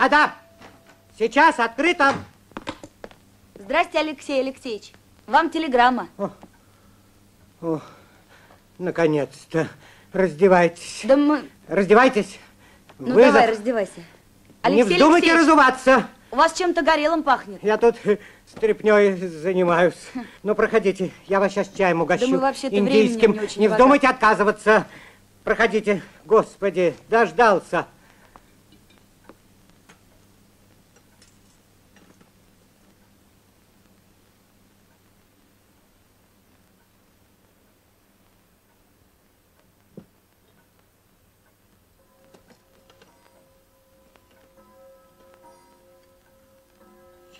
Да-да, сейчас открыто. Здрасте, Алексей Алексеевич. Вам телеграмма. О, о наконец-то. Раздевайтесь. Да мы... Раздевайтесь. Ну, Вызов. давай, раздевайся. Не Алексей вздумайте Алексеевич, разуваться. У вас чем-то горелым пахнет. Я тут стряпнёй занимаюсь. Ну, проходите, я вас сейчас чаем угощу. Да мы вообще-то индийским. не очень не вздумайте отказываться. Проходите. Господи, дождался.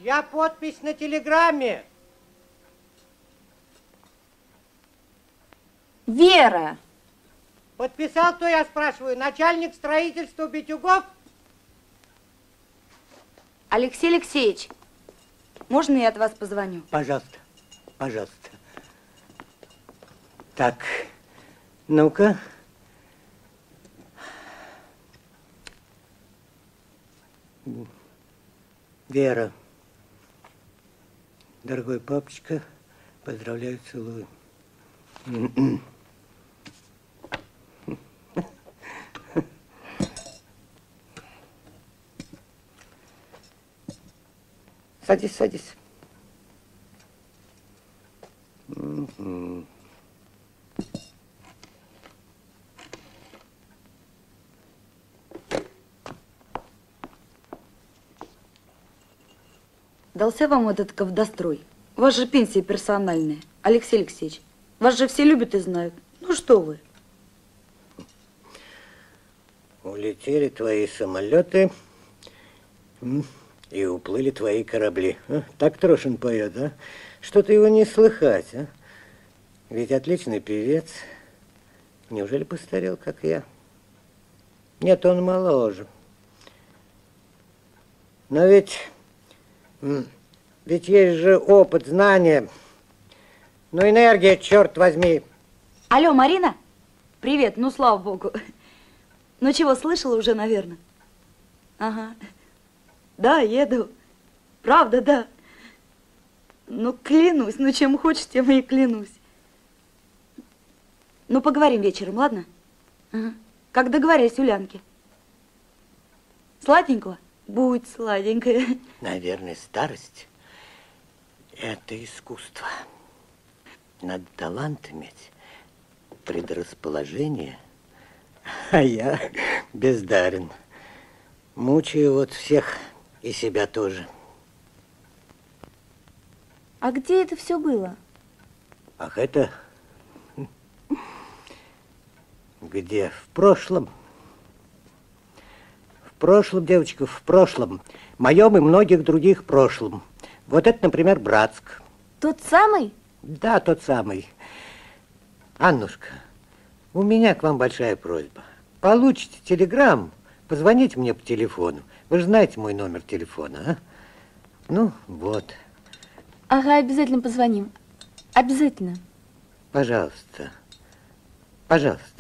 Чья подпись на телеграмме? Вера! Подписал, кто я спрашиваю? Начальник строительства Битюгов? Алексей Алексеевич, можно я от вас позвоню? Пожалуйста, пожалуйста. Так, ну-ка. Вера. Дорогой папочка, поздравляю, целую. Садись, садись. Дался вам этот ковдострой? У вас же пенсия персональная. Алексей Алексеевич, вас же все любят и знают. Ну что вы? Улетели твои самолеты и уплыли твои корабли. А? Так Трошин поет, а? Что-то его не слыхать, а? Ведь отличный певец. Неужели постарел, как я? Нет, он моложе. Но ведь, ведь есть же опыт, знания. Ну, энергия, черт возьми. Алло, Марина? Привет, ну слава богу. Ну чего, слышала уже, наверное? Ага. Да, еду. Правда, да. Ну, клянусь, ну чем хочешь, тем и клянусь. Ну, поговорим вечером, ладно? Ага. Как договорились у Лянки. Сладенького? Будет сладенькое. Наверное, старость – это искусство. Надо талант иметь, предрасположение, а я бездарен. Мучаю вот всех и себя тоже. А где это все было? Ах, это где? В прошлом. В прошлом, девочка, в прошлом. Моем и многих других прошлом. Вот это, например, Братск. Тот самый? Да, тот самый. Аннушка, у меня к вам большая просьба. Получите телеграмму, позвоните мне по телефону. Вы же знаете мой номер телефона, а? Ну, вот. Ага, обязательно позвоним. Обязательно. Пожалуйста. Пожалуйста.